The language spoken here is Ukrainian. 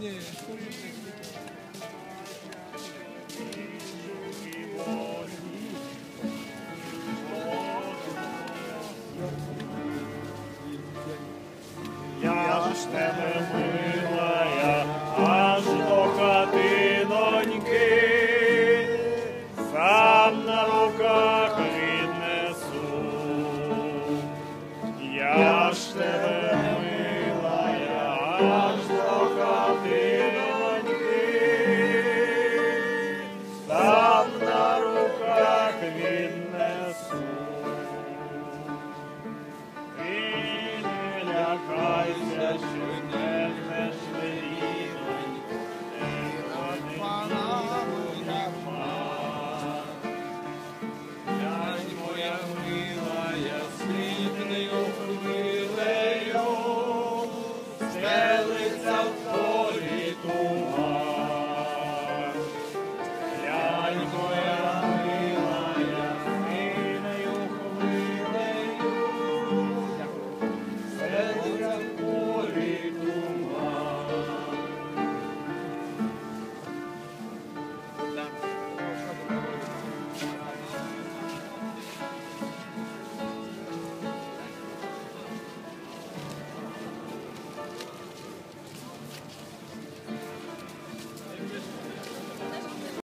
Ні. Я ж тебе милая, аж до хати доньки, сам на руках віднесу. Я ж тебе God's spoke of the веселиться в полі туман.